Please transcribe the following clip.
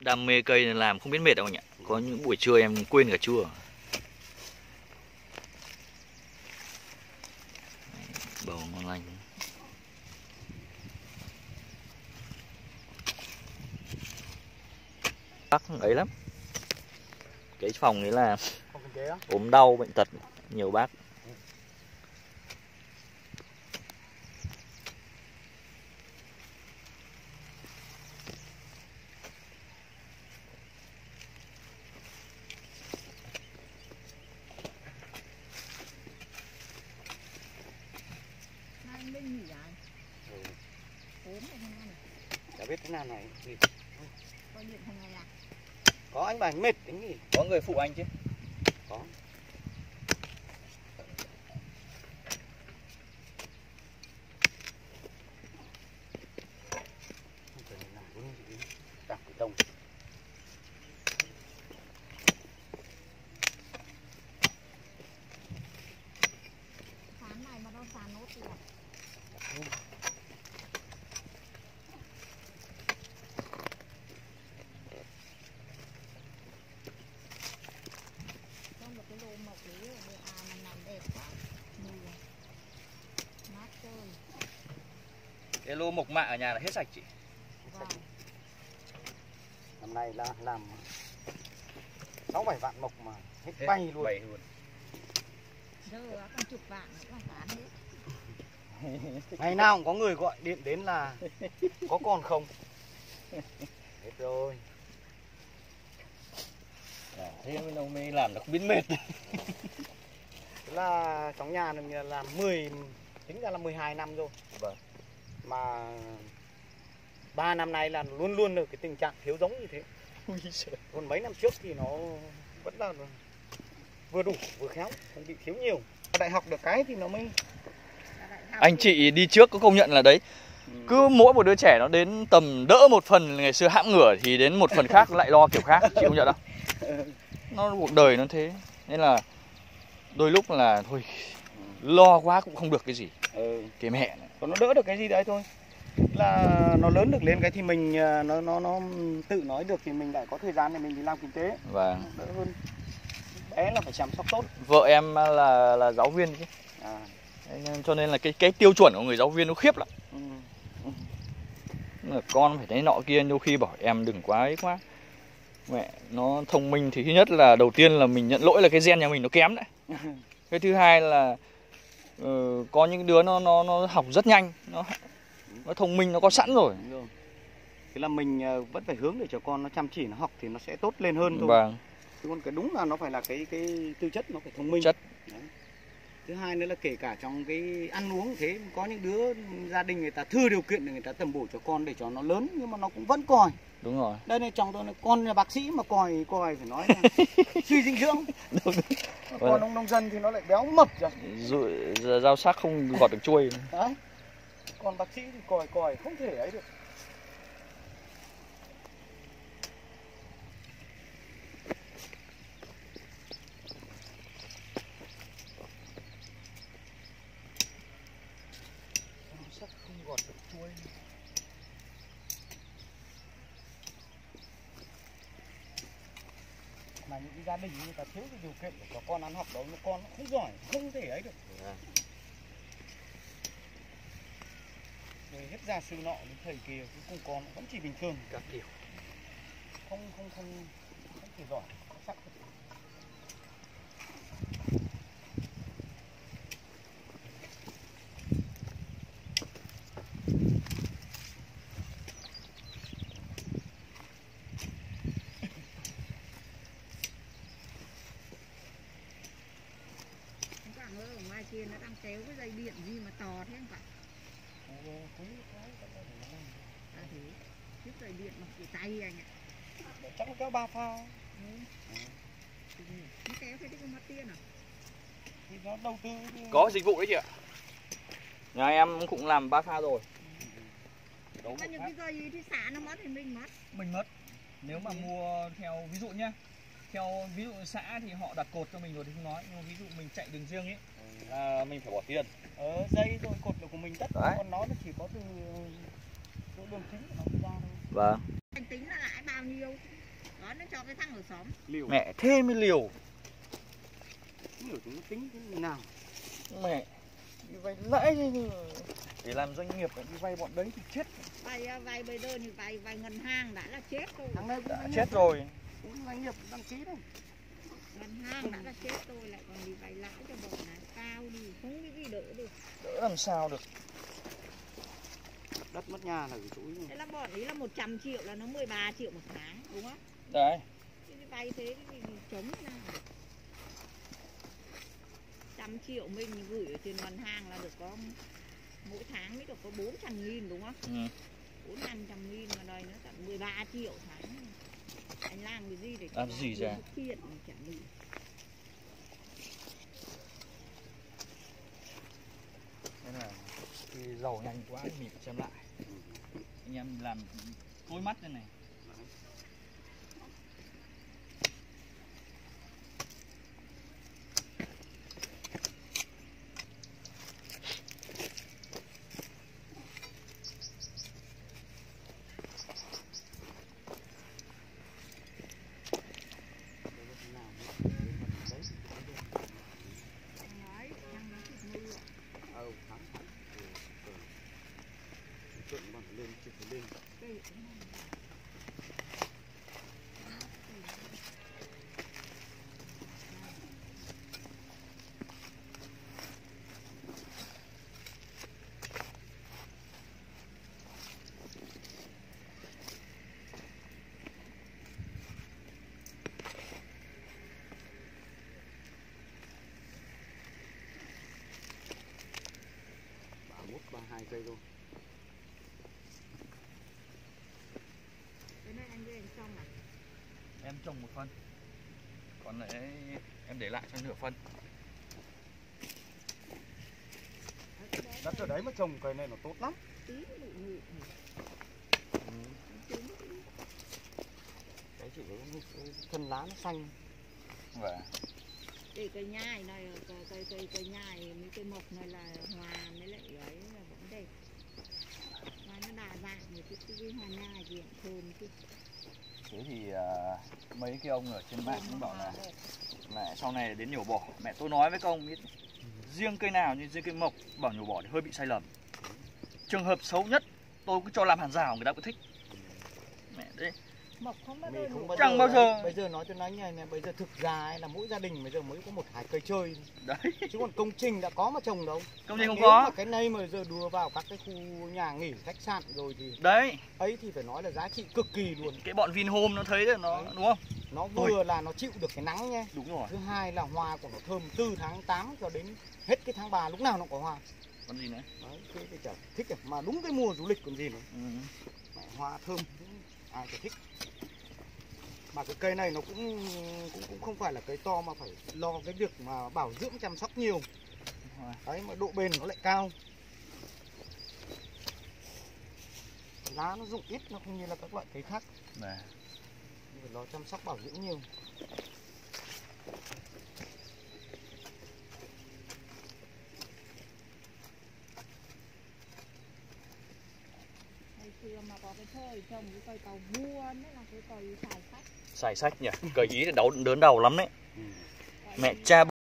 Đam mê cây làm không biết mệt đâu anh ạ. Có những buổi trưa em quên cả chua. Bầu ngon lành. Bác ấy lắm. Cái phòng ấy là ốm đau bệnh tật nhiều bác. Nay anh Minh nghỉ à? Ừ. ốm rồi hôm nay này Chả biết thế nào này. Thì Có anh bảo anh mệt anh nghỉ. Có người phụ anh chứ? Có. Không thể nào đúng gì đến đạp cái đông. sáng này mà nó sàn nốt thì à trong một cái lô mộc đấy để à mà nằm đẹp quá mùi mát trơn Cái lô mộc mạ ở nhà là hết sạch chị. vâng Năm nay là làm 6 7 vạn mộc mà hết bay luôn. Bay luôn. giờ chục vạn là bán hết Ngày nào cũng có người gọi điện đến là có còn không? Hết rồi. À, thế mới đâu mới làm không biết mệt. Là trong nhà mình làm 10 tính ra là 12 năm rồi. Vâng. Mà 3 năm nay là luôn luôn được cái tình trạng thiếu giống như thế. Còn mấy năm trước thì nó vẫn là vừa đủ vừa khéo, không bị thiếu nhiều. Đại học được cái thì nó mới Anh chị đi trước có công nhận là đấy. Cứ mỗi một đứa trẻ nó đến tầm đỡ một phần ngày xưa hãm ngửa thì đến một phần khác lại lo kiểu khác chị không nhận đâu nó cuộc đời nó thế nên là đôi lúc là thôi lo quá cũng không được cái gì ừ. cái mẹ này. còn nó đỡ được cái gì đấy thôi. Là nó lớn được lên cái thì mình à, nó nó nó tự nói được thì mình lại có thời gian để mình đi làm kinh tế. Và đỡ hơn. Bé là phải chăm sóc tốt. Vợ em là là giáo viên chứ. À, nên- cho nên là cái cái tiêu chuẩn của người giáo viên nó khiếp lắm. Ừ. Là con phải thế nọ kia đôi khi bảo em đừng quá ấy quá. Mẹ nó thông minh thì thứ nhất là đầu tiên là mình nhận lỗi là cái gen nhà mình nó kém đấy. Cái thứ hai là ờ, có những đứa nó nó nó học rất nhanh nó nó thông minh nó có sẵn rồi. Thế là mình à, vẫn phải hướng để cho con nó chăm chỉ nó học thì nó sẽ tốt lên hơn thôi. vâng Chứ còn cái đúng là nó phải là cái cái tư chất nó phải thông minh. Chất. Đấy. Thứ hai nữa là kể cả trong cái ăn uống thế có những đứa gia đình người ta thư điều kiện để người ta tầm bổ cho con để cho nó lớn nhưng mà nó cũng vẫn còi. Đúng rồi Đây này chồng tôi là con là bác sĩ mà còi còi phải nói suy dinh dưỡng. Còn ông nông dân thì nó lại béo mập rồi. Dụ, rau sắc không gọt được chuôi Đấy. Còn bác sĩ thì còi còi không thể ấy được. Sắc không gọt được chuối. Mà những cái gia đình người ta thiếu cái điều kiện để cho con ăn học đó, nó con nó không giỏi, không thể ấy được. rồi hết gia sư nọ đến thầy kia cuối cùng con vẫn chỉ bình thường. Các kiểu. Không không không không thể giỏi không sắc được. Anh Quảng ơi, ở ngoài kia nó đang kéo cái dây điện gì mà to thế anh làm- À thế, chiếc dây điện bằng cái tay anh ạ. Chắc là kéo ba pha. Nó kéo cái cái mất tiền à? Thì nó đầu tư có dịch vụ đấy chị ạ. Nhà em cũng làm ba pha rồi. Đấu những cái dây thì xả nó mất thì mình mất mình mất nếu mà mua theo ví dụ nhá. Theo ví dụ xã thì họ đặt cột cho mình rồi thì không nói. Nhưng mà ví dụ mình chạy đường riêng ấy là mình phải bỏ tiền. Ờ, dây rồi cột của mình tất. Đấy. còn nó nó chỉ có từ chỗ đường chính của nó ra thôi. Vâng. Anh tính là lãi bao nhiêu? Đó nó cho cái thằng ở xóm. Liều. Mẹ thế mới liều. Liều chúng nó tính thế nào? Mẹ Đi vay lãi chứ. Để làm doanh nghiệp lại đi vay bọn đấy thì chết. Vay à, vay bây giờ thì vay vay ngân hàng đã là chết rồi. Cũng Đã chết rồi. Cũng doanh nghiệp đăng ký đấy ngân hàng đã là chết rồi lại còn đi vay lãi cho bọn này. Cao đi không biết gì đỡ được. Đỡ làm sao được? Đất mất nhà là cái chuỗi này. thế là bọn ấy là 100 triệu là nó 13 triệu một tháng đúng không? Đấy. Thì vay thế thì chống thế nào trăm triệu mình gửi ở trên ngân hàng là được có mỗi tháng mới được có 400 nghìn đúng không? Ừ. bốn năm trăm nghìn mà đây nó tận 13 triệu tháng anh làm cái gì để Làm gì ra? kiện mà chả được Thế là khi giàu nhanh quá mình phải xem lại Anh em làm tối mắt thế này Anh nói thằng nó thịt mưa ờ thắng thắng Ừ, ừ. chuẩn bằng lên chưa phải lên. Ba mốt ba hai cây thôi. Anh anh xong à? Em trồng một phân Còn lại em để lại cho nửa phân đất ở đấy mà trồng cây này nó tốt lắm tí bụi tí. cái chỉ có cái thân lá nó xanh Và Để cây nhai này cây cây cây, cây nhai mấy cây mộc này là hòa mới lại ấy cái chứ. Thế thì uh, mấy cái ông ở trên mạng cũng bảo là mẹ sau này đến nhổ bỏ mẹ tôi nói với các ông biết riêng cây nào như riêng cây mộc bảo nhổ bỏ thì hơi bị sai lầm. Trường hợp xấu nhất tôi cứ cho làm hàng rào người ta cũng thích. Mẹ đấy mình giờ không nụ bao Chẳng giờ, bao giờ. bây giờ nói cho nói như này này bây giờ thực ra ấy là mỗi gia đình bây giờ mới có một hai cây chơi. Đấy. Chứ còn công trình đã có mà trồng đâu. Công trình không Nếu có. mà cái này mà giờ đưa vào các cái khu nhà nghỉ khách sạn rồi thì đấy. ấy thì phải nói là giá trị cực kỳ luôn. Cái bọn Vinhome nó thấy đấy nó đúng không? Nó Ôi. vừa là nó chịu được cái nắng nhé. Đúng rồi. Thứ hai là hoa của nó thơm từ tháng 8 cho đến hết cái tháng 3 lúc nào nó có hoa. Còn gì nữa? Đấy thế thì chả thích à. mà đúng cái mùa du lịch còn gì nữa. Ừ. Mẹ, hoa thơm ai chả thích. Mà cái cây này nó cũng cũng cũng không phải là cây to mà phải lo cái việc mà bảo dưỡng chăm sóc nhiều. Đấy mà độ bền nó lại cao. Lá nó dụng ít nó không như là các loại cây khác. Này. phải lo chăm sóc bảo dưỡng nhiều ngày xưa mà có cái thời trồng cái cây cầu vua mới là cái cây xài sách. Xài sách nhỉ? Cởi ý thì đau đớn đầu lắm đấy. Cây mẹ cha